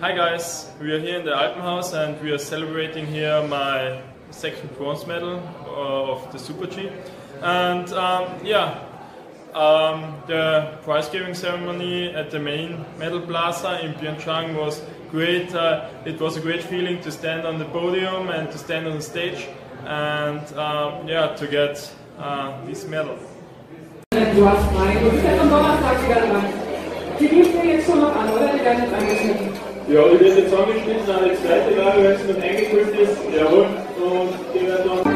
Hi guys, we are here in the Alpenhaus and we are celebrating here my second bronze medal uh, of the Super G. And um, yeah, um, the prize giving ceremony at the main medal plaza in Pyeongchang was great. Uh, it was a great feeling to stand on the podium and to stand on the stage and um, yeah, to get uh, this medal. Ja, die wird jetzt angeschnitten an die zweite Ware, wenn es noch eingekühlt ist. Jawohl. Und die werden dann.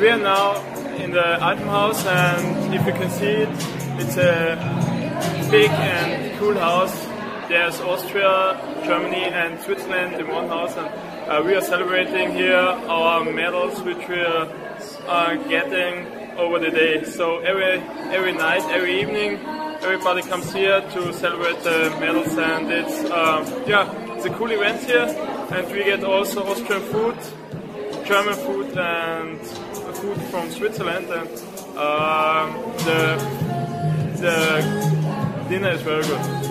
We are now in the Alpenhaus and if you can see it, it's a big and cool house. There's Austria, Germany and Switzerland in one house and uh, we are celebrating here our medals which we are uh, getting over the day. So every, every night, every evening, everybody comes here to celebrate the medals and it's, um, yeah, it's a cool event here and we get also Austrian food German food and food from Switzerland, and um, the the dinner is very good.